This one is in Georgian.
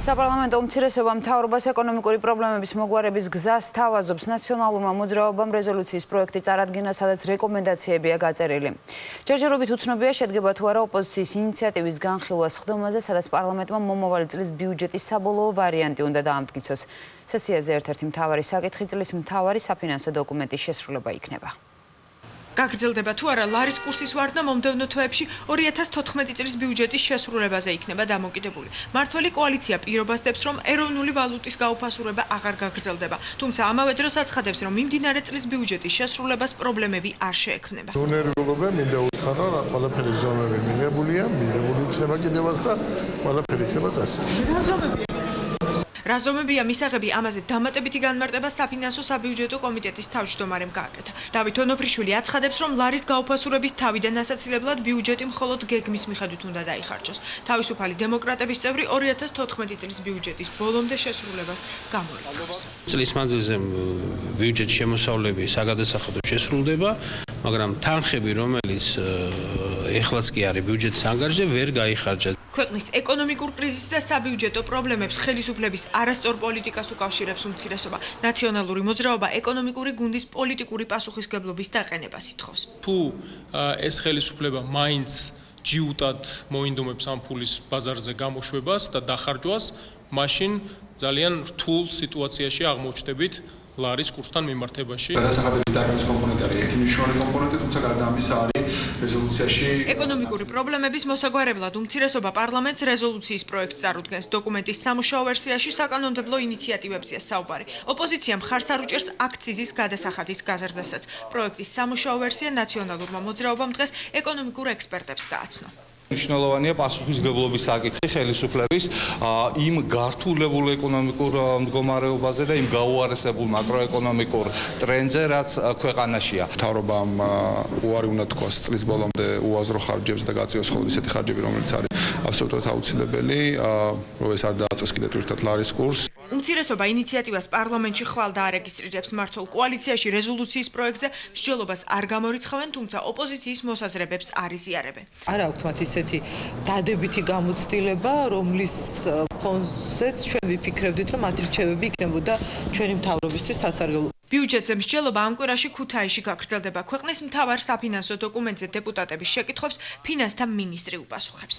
საპარლამენტო უმცირესობა მთავრობას ეკონომიკური პრობლემების მოგვარების გზას თავაზობს ნაციონალურმა მოძრაობამ რეზოლუციის პროექტი წარადგინა, სადაც რეკომენდაციებია გაწერილი. ჯერჯერობით უცნობია შედგება თუ არა ოპოზიციის ინიციატივის განხილვა სხდომაზე, სადაც პარლამენტმა მომავალი წლის ბიუჯეტის საბოლოო ვარიანტი უნდა დაამტკიცოს. სესიაზე ერთ-ერთი მთავარი საკითხი წლის მთავარი საფინანსო დოკუმენტის შესრულება იქნება. გაგრძელდება თუ არა ლარის კურსის ვარდნა მომდევნო თვეებში 2014 წლის ბიუჯეტის შესრულებაზე იქნება დამოკიდებული. მართველი კოალიცია პირობას დებს, რომ ეროვნული ვალუტის გაუფასურება აღარ გაგრძელდება, თუმცა ამავე დროს აცხადებს, რომ მიმდინარე წლის ბიუჯეტის შესრულებას პრობლემები არ შეექმნება. უნერგულობა მინდა უთხრა, რომ ყველაფერი ზომები მიღებულია, მიღებული იქნება კიდევაც და ყველაფერი იქნება წასული. რა ზომებია? რაზომებია მისაღები ამაზე დამატებითი განმარტება საფინანსო საბიუჯეტო კომიტეტის თავმჯდომარემ გააკეთა. დავით ონოფრიშვილი აცხადებს, რომ ლარის გაუფასურების თავიდან ასაცილებლად ბიუჯეტი მხოლოდ გეგმის მიხედვით უნდა დაიხარჯოს. თავისუფალი დემოკრატების წევრი 2014 წლის ბიუჯეტის ბოლომდე შესრულებას გამორიცხავს. წლის მანძილზე ბიუჯეტის შემოსავლები საგადასახადო შესრულდება, მაგრამ თანხები, რომელიც ეხლაც კი არის ბიუჯეტის ანგარიშზე, ვერ გაიხარჯა. ქვეყნის ეკონომიკურ კრიზისს და საბიუჯეტო პრობლემებს ხელისუფლების არასწორ პოლიტიკას უკავშირებს უმცირესობა. ნაციონალური მოძრაობა ეკონომიკური გუნდის პოლიტიკური პასუხისგებლობის დაყენებას ითხოვს. თუ ეს ხელისუფლება მაინც ჯიუტად მოინდომებს ამ ფულის ბაზარზე გამოშვებას და დახარჯვას, მაშინ ძალიან რთულ სიტუაციაში აღმოჩნდებით ლარის კურსთან მიმართებაში. გადასახადების დარგვის კომპონენტი არის ერთი მნიშვნელოვანი კომპონენტი, თუმცა გარდა ამისა არის რეზოლუციაში ეკონომიკური პრობლემების მოსაგვარებლად უმცირესობა პარლამენტს რეზოლუციის პროექტს წარუდგენს. დოკუმენტის სამუშაო ვერსიაში საკანონმდებლო ინიციატივებზეა საუბარი. ოპოზიცია მხარს არ უჭერს აქციზის გადასახადის გაზრდასაც. პროექტის სამუშაო ვერსია ნაციონალურმა მოძრაობამ დღეს ეკონომიკურ ექსპერტებს გააცნო. მნიშვნელოვანია პასუხისგებლობის საკითხი ხელისუფლების იმ გართულებულ ეკონომიკურ მდგომარეობაზე და იმ გაუარესებულ მაკროეკონომიკურ ტრენდზე, რაც ქვეყანაშია. თავრობამ უარი უნდა თქვას წლის ბოლომდე უაზრო ხარჯებს და გაწიოს ხოლმე ისეთი ხარჯები, რომელიც არის აბსოლუტურად აუცილებელი, რომ ეს არ დააწეს კიდევ თვითონ ლარის კურსს. უმცირესობა ინიციატივას პარლამენტში ხვალ დაარეგისტრირებს მართულ კოალიციაში რეზოლუციის პროექტზე მსჯელობას არ გამორიცხავენ, თუმცა ოპოზიციის მოსაზრებებს არ იზიარებენ. არა აქვთ მათ ისეთი დადებითი გამოცდილება, რომლის ფონზეც ჩვენ ვიფიქრებდით, რომ მათ რჩევები იქნებოდა ჩვენი მთავრობისთვის სასარგებლო. ბიუჯეტზე მსჯელობა ამ კვირაში ქუთაისში გაგრძელდება. ქვეყნის მთავარ საფინანსო დოკუმენტზე დეპუტატების შეკითხვებს ფინანსთა მინისტრი უპასუხებს.